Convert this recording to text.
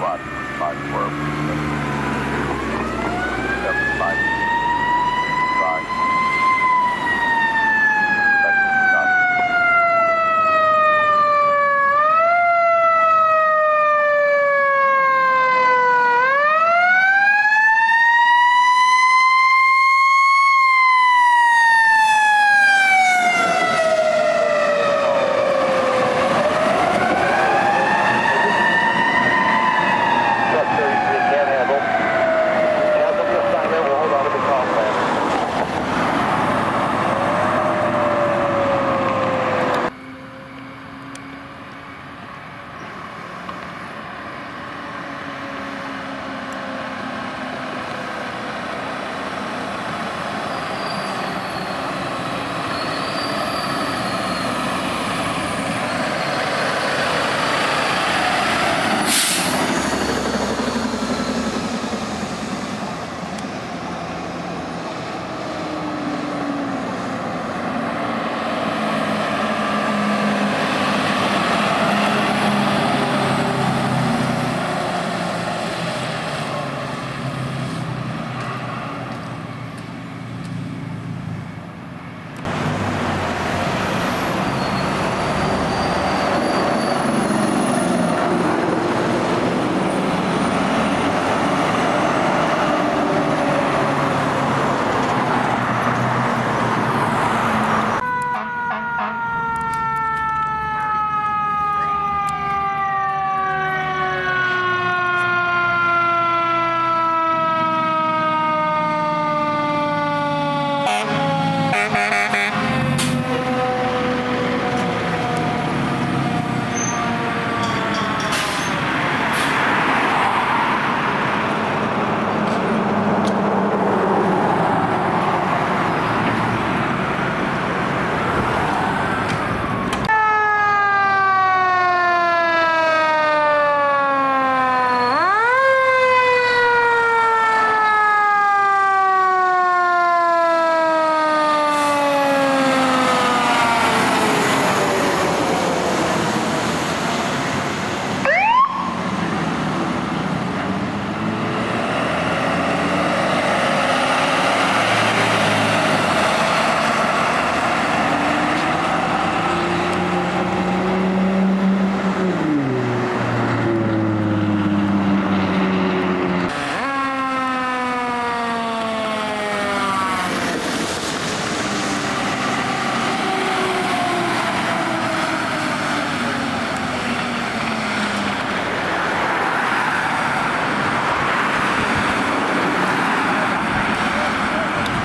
Body, body work.